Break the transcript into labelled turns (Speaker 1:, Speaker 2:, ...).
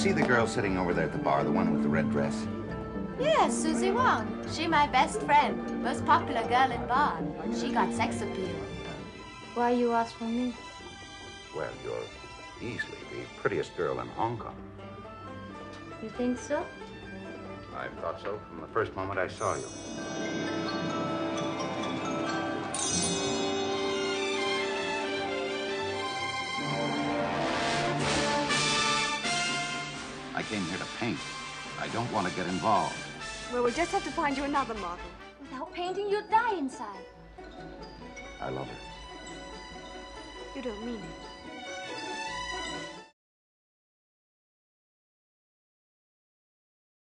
Speaker 1: see the girl sitting over there at the bar, the one with the red dress?
Speaker 2: Yes, Suzie Wong. She my best friend. Most popular girl in bar. She got sex appeal.
Speaker 3: Why you ask for me?
Speaker 1: Well, you're easily the prettiest girl in Hong Kong.
Speaker 3: You think so?
Speaker 1: I thought so from the first moment I saw you. I came here to paint. I don't want to get involved.
Speaker 4: Well, we'll just have to find you another model.
Speaker 3: Without painting, you'd die inside.
Speaker 1: I love her.
Speaker 4: You don't mean it.